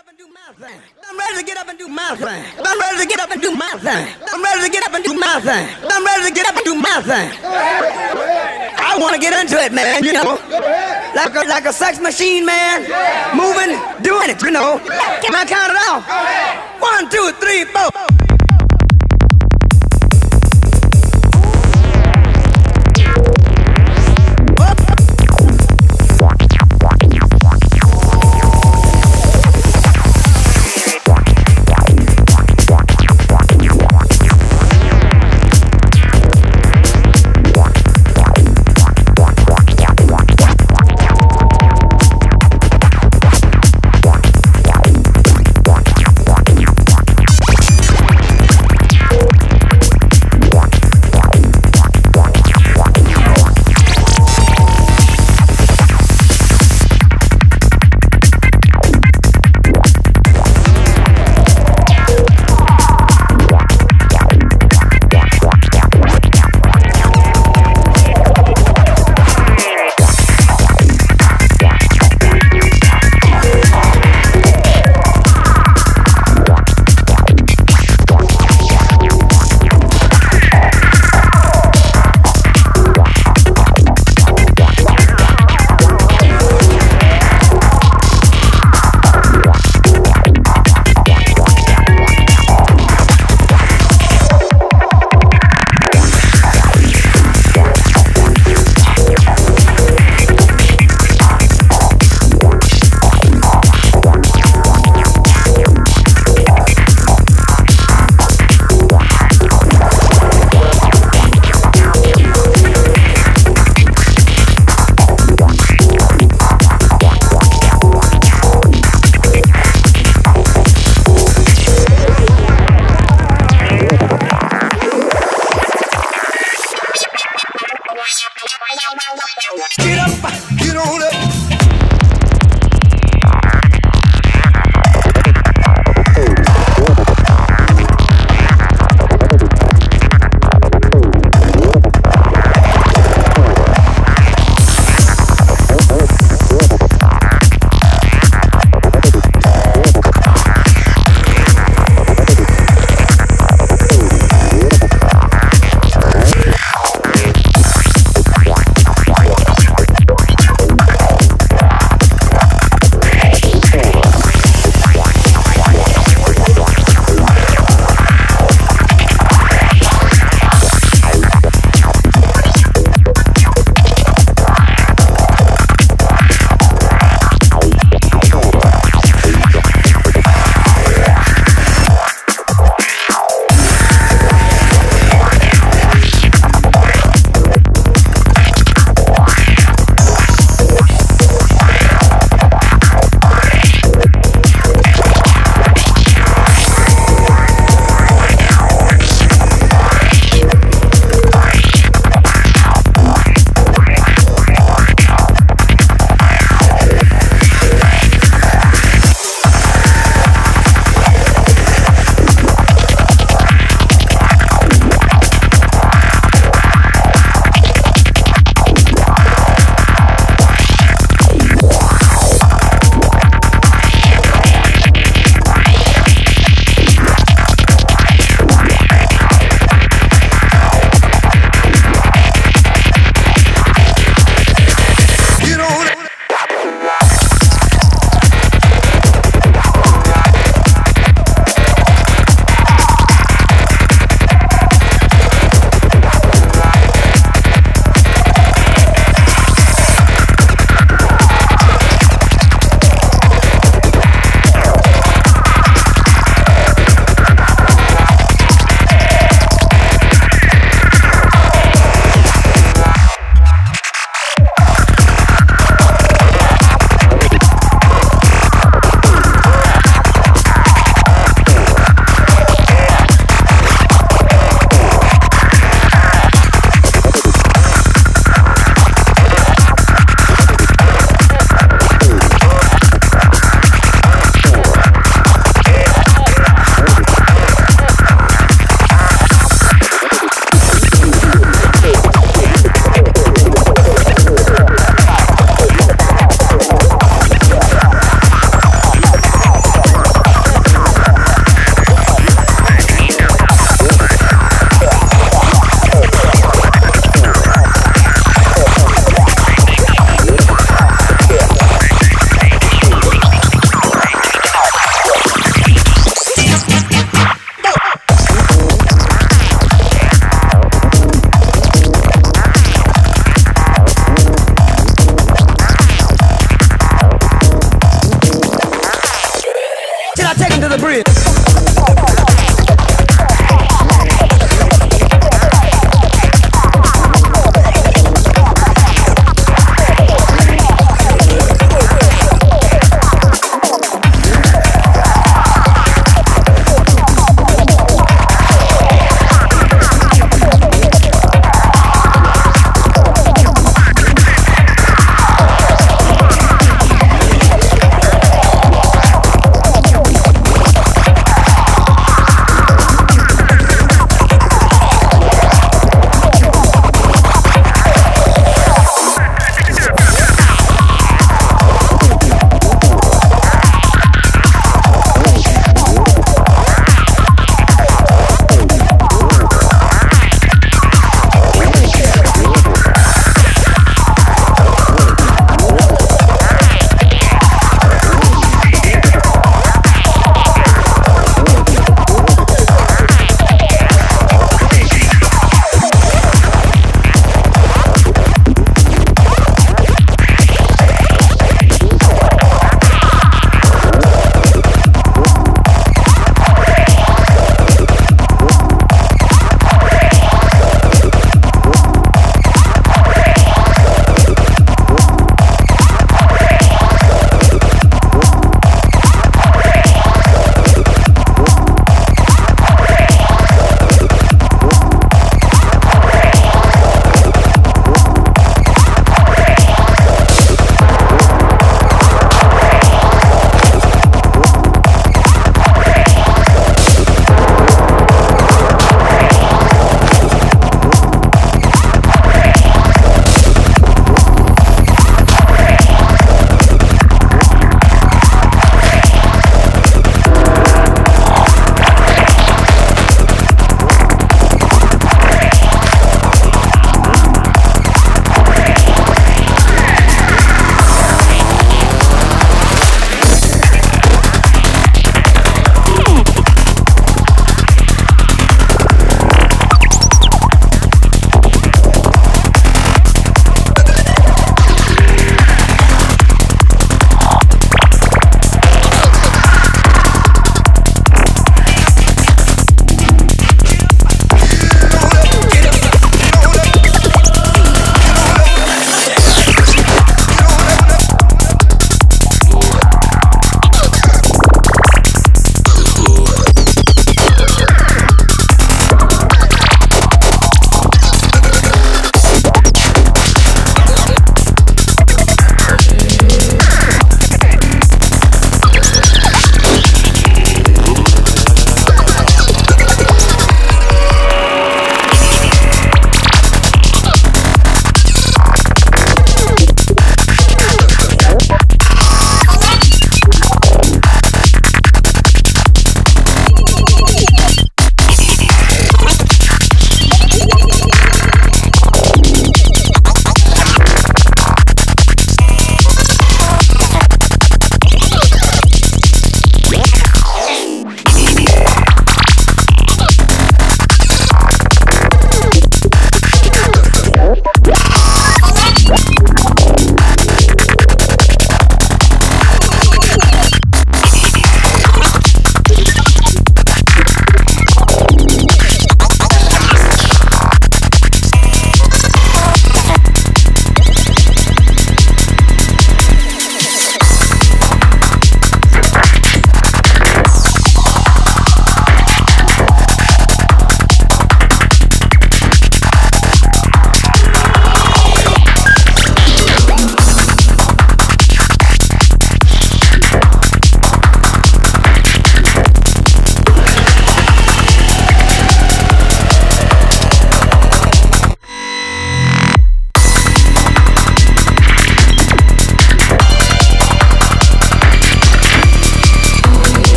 I'm ready to get up and do my thing. I'm ready to get up and do my thing. I'm ready to get up and do my thing. I'm ready to get up and do my thing. I want to get into it, man. You know, like a, like a sex machine, man. Moving, doing it. You know. Can I count it off? One, two, three, four.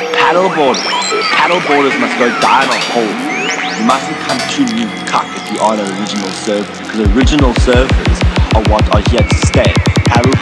the paddle boarders. Paddle boarders must go down a hole. You mustn't come too new cuck if you are an original surfer. because original servers are what are here to stay. Paddle